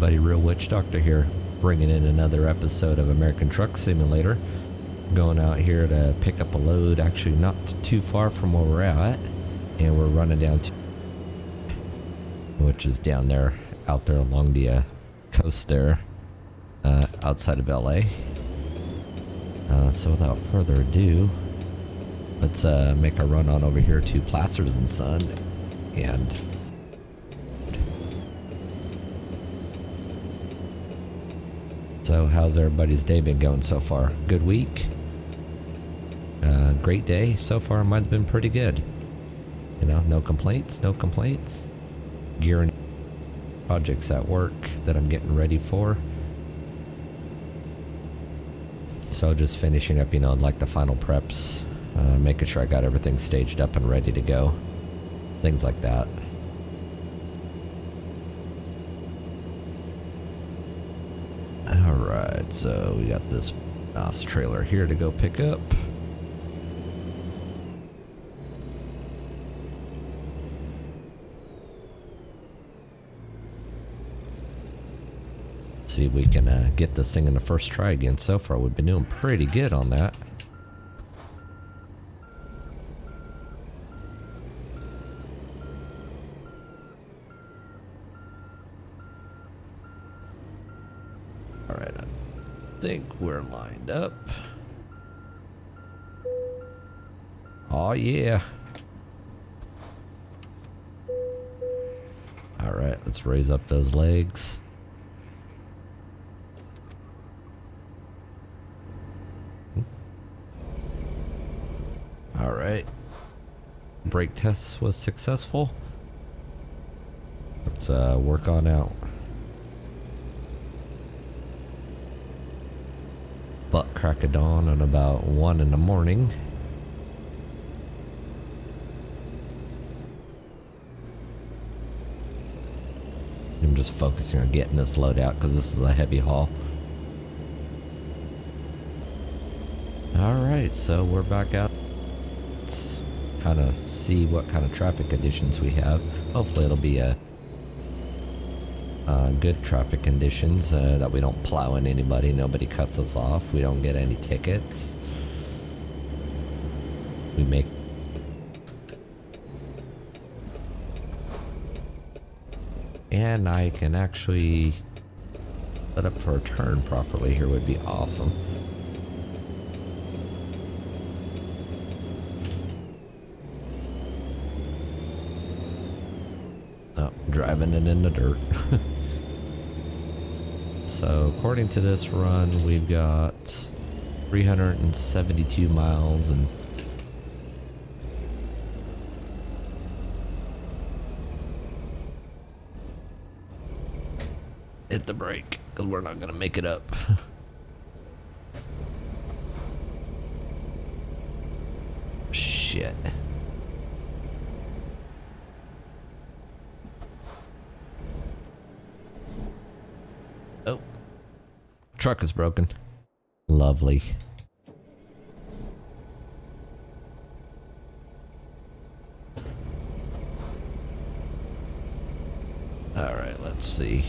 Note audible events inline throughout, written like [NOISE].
Everybody? Real Witch Doctor here, bringing in another episode of American Truck Simulator. Going out here to pick up a load, actually not too far from where we're at, and we're running down to, which is down there, out there along the uh, coast there, uh, outside of LA. Uh, so without further ado, let's uh, make a run on over here to Plasters and Son, and So how's everybody's day been going so far? Good week? Uh, great day so far. Mine's been pretty good. You know, no complaints, no complaints. Gearing projects at work that I'm getting ready for. So just finishing up, you know, like the final preps, uh, making sure I got everything staged up and ready to go. Things like that. Alright, so we got this NOS trailer here to go pick up. See if we can uh, get this thing in the first try again. So far, we've been doing pretty good on that. Alright, I think we're lined up. Oh yeah. Alright, let's raise up those legs. Alright. Brake test was successful. Let's uh, work on out. butt crack of dawn at about 1 in the morning. Just focusing on getting this load out because this is a heavy haul. Alright, so we're back out. Let's kind of see what kind of traffic conditions we have. Hopefully it'll be a uh, good traffic conditions, uh, that we don't plow in anybody, nobody cuts us off, we don't get any tickets. We make and I can actually set up for a turn properly here would be awesome. Oh, driving it in the dirt. [LAUGHS] So according to this run, we've got 372 miles and the brake because we're not going to make it up. [LAUGHS] Shit. Oh. Truck is broken. Lovely. Alright, let's see.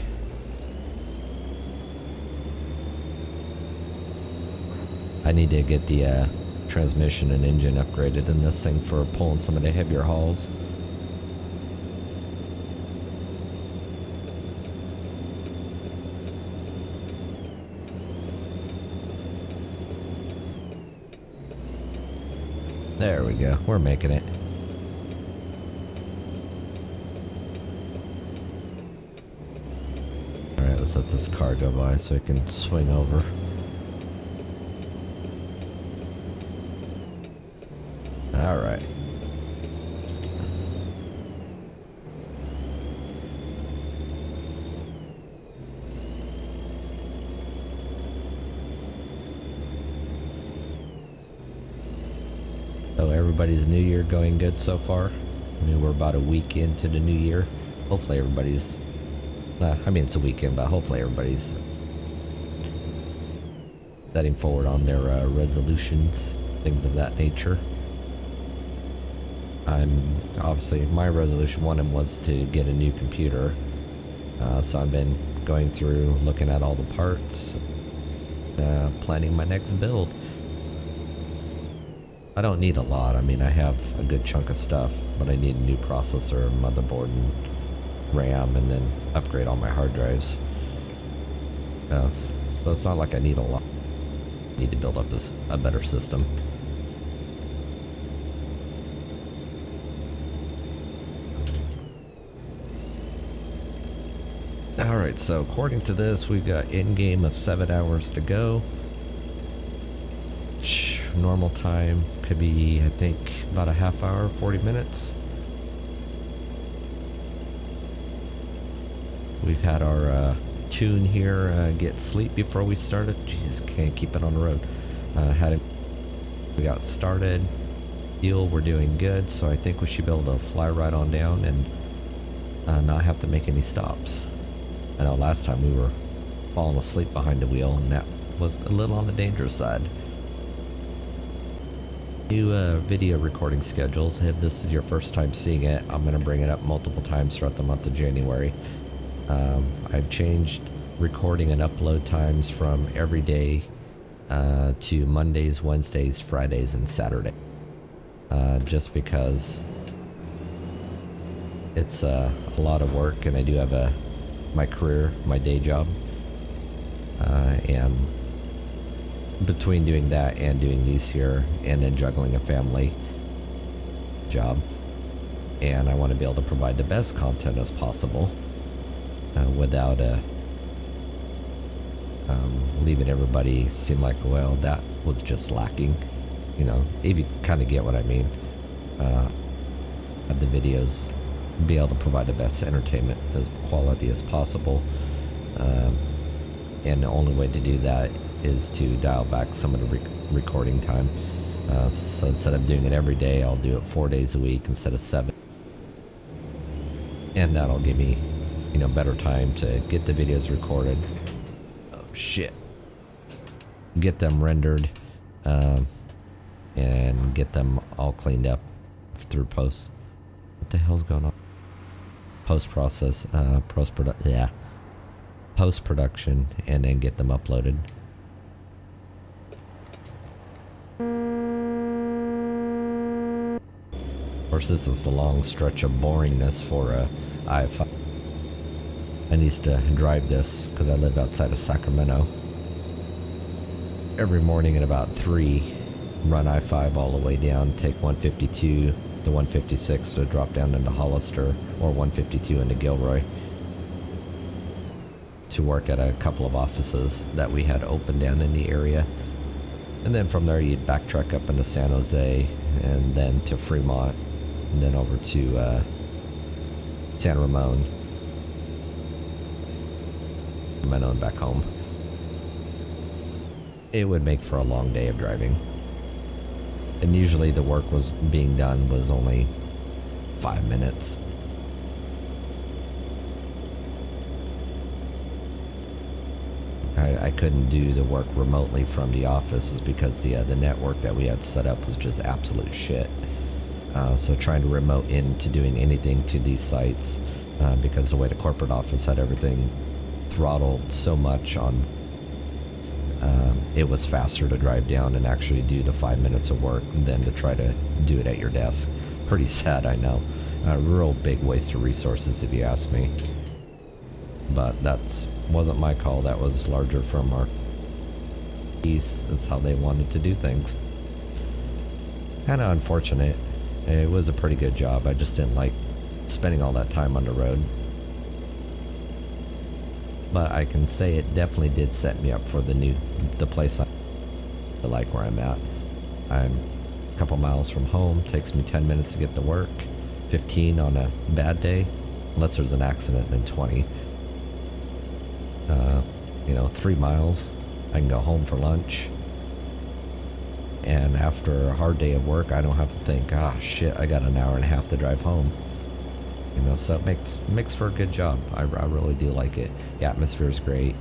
I need to get the uh, transmission and engine upgraded in this thing for pulling some of the heavier hauls. There we go. We're making it. Alright, let's let this car go by so it can swing over. Alright. So everybody's new year going good so far. I mean, we're about a week into the new year. Hopefully everybody's, uh, I mean, it's a weekend, but hopefully everybody's setting forward on their uh, resolutions, things of that nature. I'm obviously my resolution one of them was to get a new computer Uh, so I've been going through, looking at all the parts, uh, planning my next build. I don't need a lot. I mean, I have a good chunk of stuff, but I need a new processor, motherboard, and RAM, and then upgrade all my hard drives. Uh, so it's not like I need a lot. I need to build up this, a better system. Alright, so according to this, we've got in-game of 7 hours to go. Normal time could be, I think, about a half hour, 40 minutes. We've had our uh, tune here uh, get sleep before we started. Jesus, can't keep it on the road. Uh, had it, we got started. Deal, we're doing good, so I think we should be able to fly right on down and uh, not have to make any stops. I know last time we were falling asleep behind the wheel, and that was a little on the dangerous side. New uh, video recording schedules. If this is your first time seeing it, I'm going to bring it up multiple times throughout the month of January. Um, I've changed recording and upload times from every day uh, to Mondays, Wednesdays, Fridays, and Saturday. Uh, just because it's uh, a lot of work and I do have a my career, my day job. Uh, and between doing that and doing these here and then juggling a family job. And I want to be able to provide the best content as possible uh, without uh, um, leaving everybody seem like well that was just lacking you know? If you kind of get what I mean. Uh, the videos be able to provide the best entertainment as quality as possible. Um, and the only way to do that is to dial back some of the rec recording time. Uh, so instead of doing it every day, I'll do it four days a week instead of seven. And that'll give me, you know, better time to get the videos recorded. Oh shit. Get them rendered, um, and get them all cleaned up through post. What the hell's going on? post process, uh, post produ yeah, post production, and then get them uploaded. Of course, this is the long stretch of boringness for a I-5. I need to drive this because I live outside of Sacramento. Every morning at about 3, run I-5 all the way down, take 152 the 156 to drop down into Hollister or 152 into Gilroy to work at a couple of offices that we had open down in the area. And then from there you'd backtrack up into San Jose and then to Fremont and then over to uh, San Ramon. And then back home. It would make for a long day of driving and usually the work was being done was only five minutes. I, I couldn't do the work remotely from the office is because the uh, the network that we had set up was just absolute shit. Uh, so trying to remote into doing anything to these sites uh, because the way the corporate office had everything throttled so much on um, it was faster to drive down and actually do the five minutes of work than to try to do it at your desk. Pretty [LAUGHS] sad, I know. A real big waste of resources, if you ask me. But that's wasn't my call. That was larger from our piece. That's how they wanted to do things. Kind of unfortunate. It was a pretty good job. I just didn't like spending all that time on the road but I can say it definitely did set me up for the new the place I like where I'm at. I'm a couple miles from home, takes me 10 minutes to get to work, 15 on a bad day, unless there's an accident, then 20. Uh, you know, three miles, I can go home for lunch. And after a hard day of work, I don't have to think, ah, shit, I got an hour and a half to drive home. You know, so it makes makes for a good job. I, I really do like it. The atmosphere is great.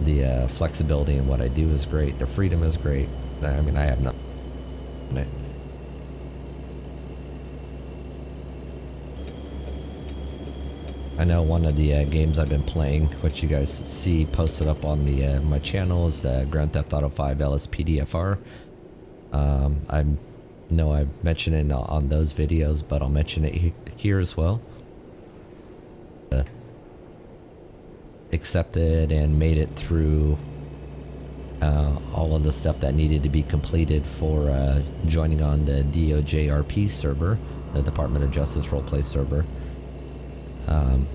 The uh, flexibility in what I do is great. The freedom is great. I mean, I have nothing. I know one of the uh, games I've been playing, which you guys see posted up on the uh, my channel, is uh, Grand Theft Auto 5 LSPDFR. Um, I know I mentioned it on those videos, but I'll mention it he here as well. Uh, accepted and made it through uh, all of the stuff that needed to be completed for uh, joining on the DOJRP server, the Department of Justice roleplay server. Um,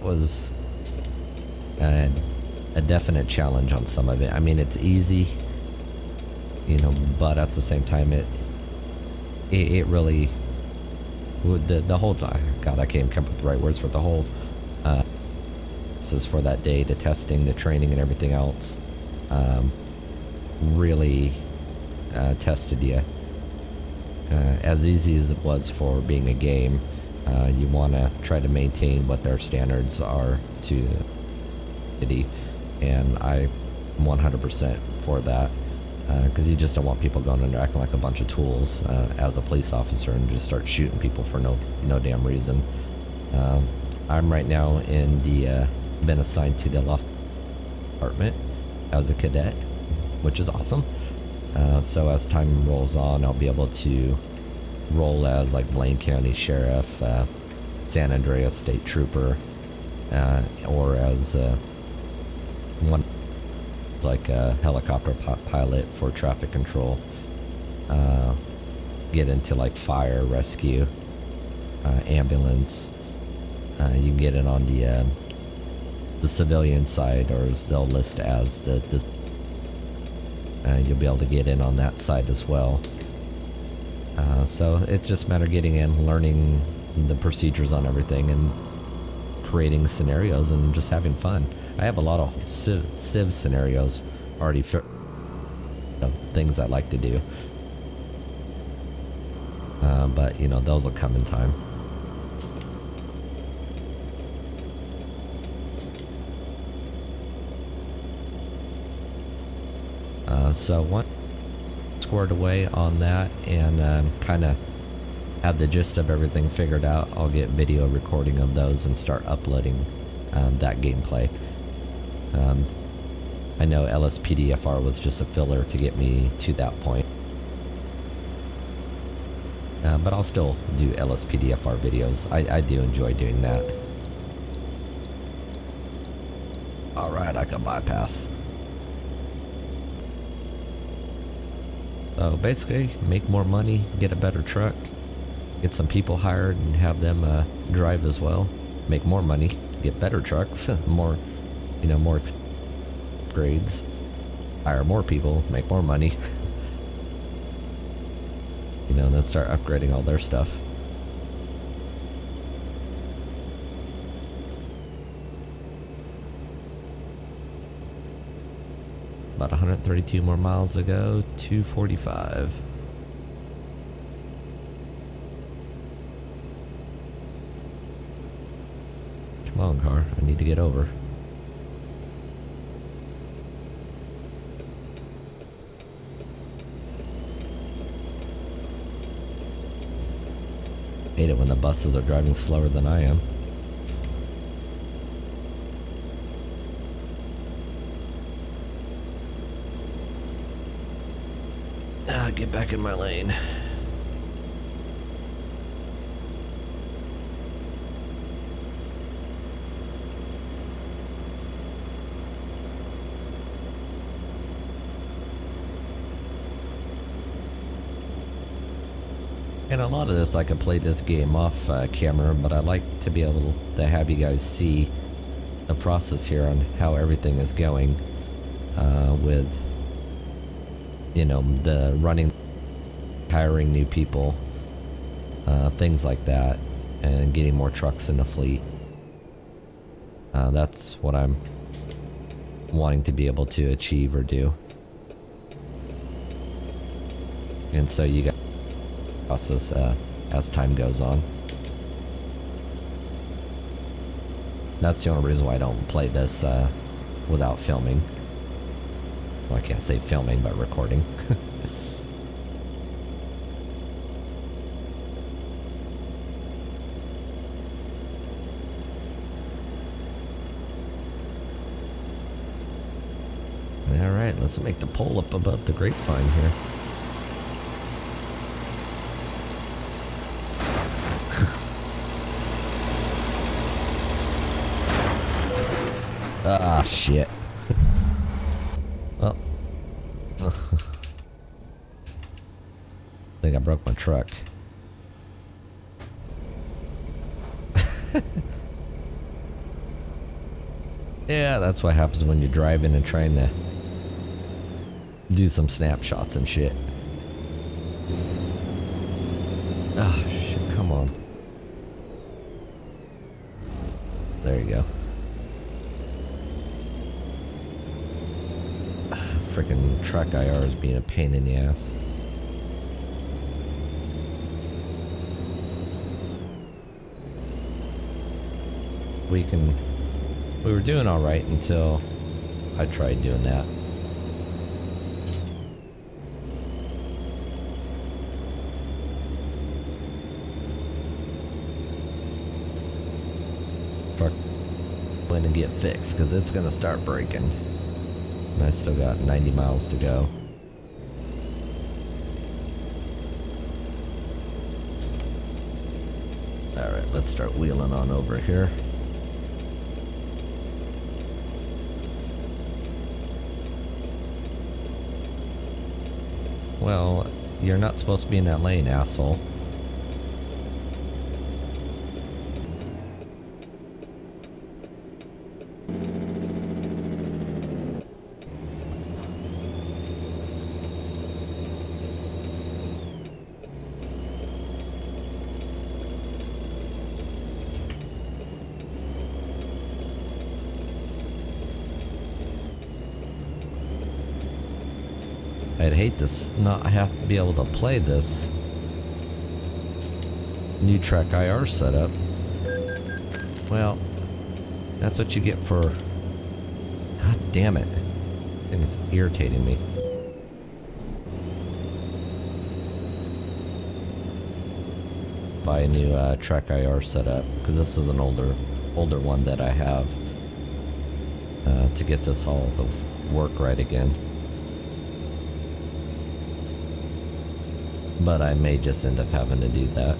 was a, a definite challenge on some of it. I mean, it's easy, you know, but at the same time, it it, it really the the whole God, I can't come up with the right words for the whole. Uh, this is for that day, the testing, the training, and everything else um, really uh, tested you. Uh, as easy as it was for being a game, uh, you want to try to maintain what their standards are to city, and I 100% for that because uh, you just don't want people going and acting like a bunch of tools uh, as a police officer and just start shooting people for no no damn reason. Um, I'm right now in the uh, been assigned to the Los department as a cadet, which is awesome. Uh, so as time rolls on, I'll be able to roll as like Blaine County Sheriff, uh, San Andreas State Trooper, uh, or as uh, one like a helicopter pilot for traffic control. Uh, get into like fire, rescue, uh, ambulance. you can get it on the the civilian side, or they'll list as the, the uh, you'll be able to get in on that side as well. Uh, so it's just a matter of getting in, learning the procedures on everything, and creating scenarios and just having fun. I have a lot of civ, civ scenarios already for things I like to do. Uh, but you know, those will come in time. Uh, so one squared away on that and um, kind of have the gist of everything figured out, I'll get video recording of those and start uploading um, that gameplay. Um, I know LSPDFR was just a filler to get me to that point. Uh, but I'll still do LSPDFR videos. I, I do enjoy doing that. Alright, I can bypass. So basically, make more money, get a better truck, get some people hired and have them uh, drive as well, make more money, get better trucks, [LAUGHS] more, you know, more upgrades, hire more people, make more money. [LAUGHS] you know, and then start upgrading all their stuff. About 132 more miles to go, 245. Come on, car. I need to get over. Hate it when the buses are driving slower than I am. Get back in my lane. And a lot of this, I can play this game off uh, camera, but I like to be able to have you guys see the process here on how everything is going uh, with you know, the running, hiring new people, uh, things like that, and getting more trucks in the fleet. Uh, that's what I'm wanting to be able to achieve or do. And so you got process uh, as time goes on. That's the only reason why I don't play this uh, without filming. Well, I can't say filming, but recording. [LAUGHS] All right, let's make the pole up above the grapevine here. [LAUGHS] Ah, shit. Broke my truck. [LAUGHS] yeah, that's what happens when you're driving and trying to do some snapshots and shit. Oh, shit, come on. There you go. Ah, Freaking TrackIR is being a pain in the ass. We can... We were doing alright until I tried doing that. Fuck. When to get fixed because it's going to start breaking. And I still got 90 miles to go. Alright, let's start wheeling on over here. Well, you're not supposed to be in that lane, asshole. I'd hate to not have to be able to play this new TrackIR setup. Well, that's what you get for... God damn it. And It's irritating me. Buy a new uh, TrackIR setup, because this is an older, older one that I have. Uh, to get this all to work right again. But I may just end up having to do that.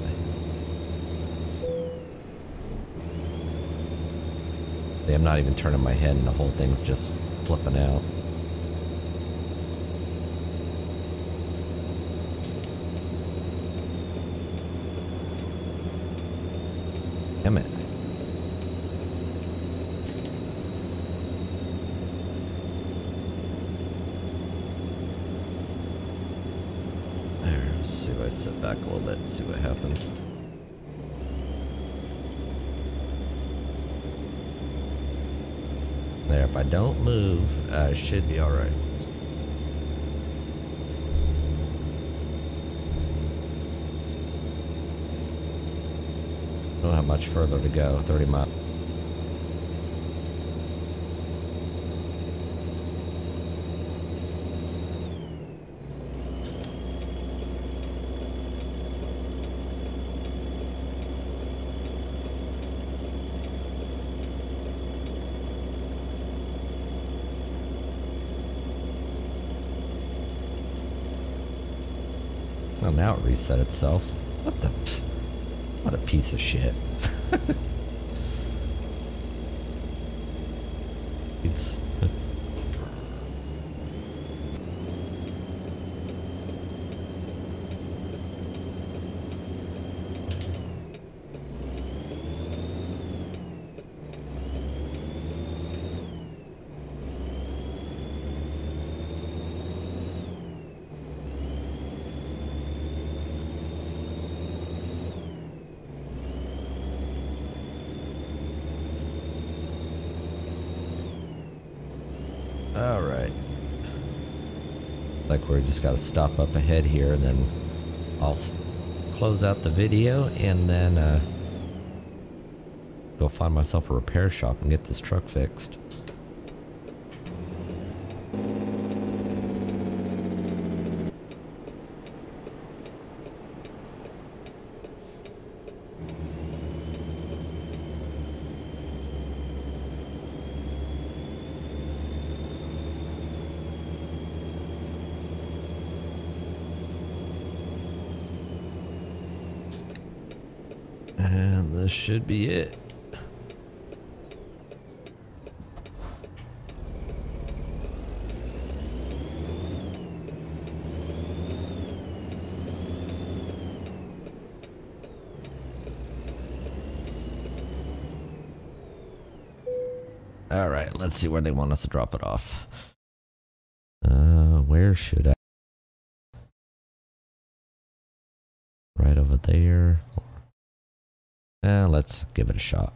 I'm not even turning my head and the whole thing's just flipping out. Damn it. Sit back a little bit and see what happens. There, if I don't move, I should be alright. Don't have much further to go, 30 miles. Well, now it reset itself. What the... What a piece of shit. [LAUGHS] it's... Alright. Like we're just got to stop up ahead here and then I'll close out the video and then uh, go find myself a repair shop and get this truck fixed. This should be it. All right, let's see where they want us to drop it off. Uh, where should I? Right over there. Eh, let's give it a shot.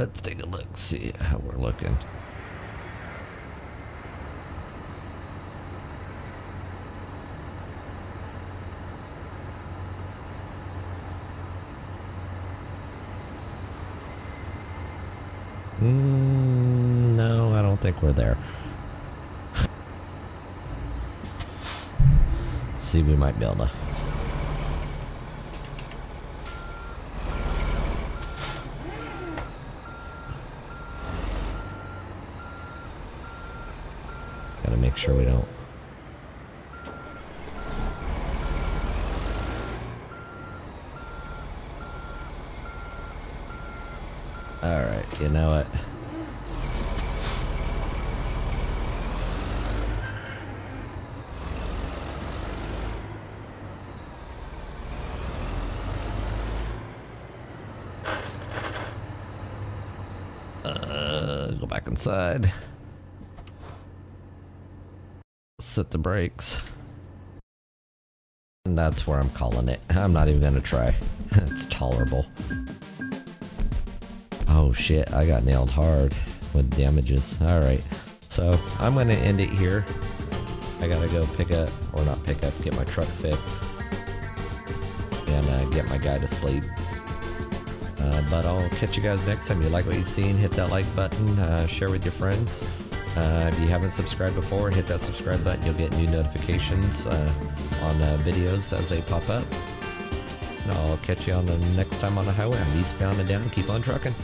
Let's take a look, see how we're looking. Mm, no, I don't think we're there. [LAUGHS] see, we might be able to. Make sure we don't. Alright, you know what? Uh, go back inside. Set the brakes. And that's where I'm calling it. I'm not even gonna try. [LAUGHS] it's tolerable. Oh shit, I got nailed hard with damages. Alright, so I'm gonna end it here. I gotta go pick up, or not pick up, get my truck fixed. And uh, get my guy to sleep. Uh, but I'll catch you guys next time. If you like what you've seen, hit that like button, uh, share with your friends. Uh, if you haven't subscribed before, hit that subscribe button. You'll get new notifications uh, on uh, videos as they pop up. And I'll catch you on the next time on the highway. I'm eastbound and down. Keep on trucking.